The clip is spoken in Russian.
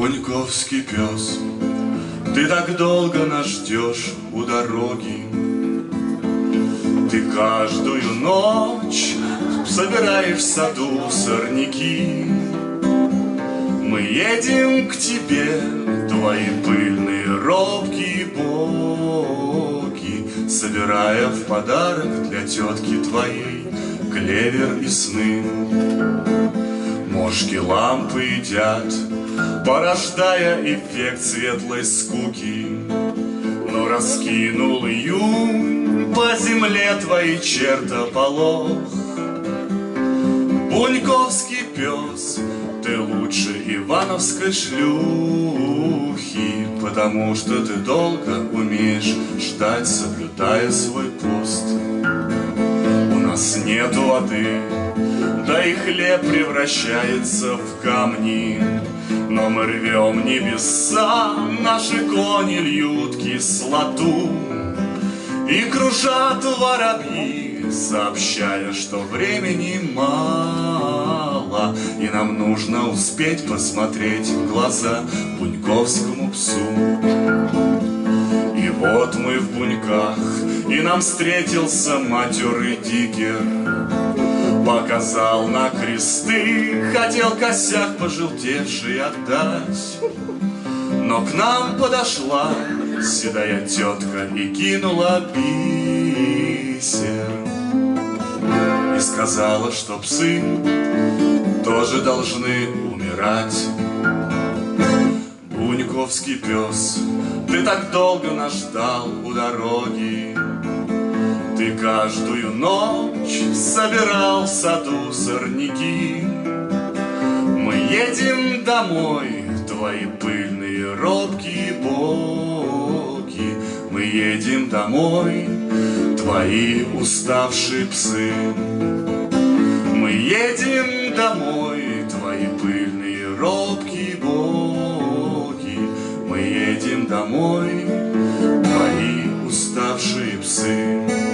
Буньковский пес, ты так долго нас ждешь у дороги. Ты каждую ночь собираешь в саду сорняки. Мы едем к тебе, твои пыльные робкие боги, Собирая в подарок для тетки твоей клевер и сны. Мошки лампы едят, порождая эффект светлой скуки. Но раскинул июнь по земле твои чертополох. Буньковский пес, ты лучше ивановской шлюхи, Потому что ты долго умеешь ждать, соблюдая свой пост. У нас нет воды, да и хлеб превращается в камни. Но мы рвем небеса, наши кони льют кислоту. И кружат воробьи, сообщая, что времени мало, И нам нужно успеть посмотреть в глаза буньковскому псу. И вот мы в буньках, и нам встретился матерый дикер, Показал на кресты, хотел косяк пожелтевший отдать. Но к нам подошла седая тетка и кинула бисер. И сказала, что псы тоже должны умирать. Буньковский пес, ты так долго нас ждал у дороги. Ты каждую ночь собирал в саду сорняки. Мы едем домой, твои пыльные робкие боки. Мы едем домой, твои уставшие псы. Мы едем домой, твои пыльные робкие боки. Мы едем домой, твои уставшие псы.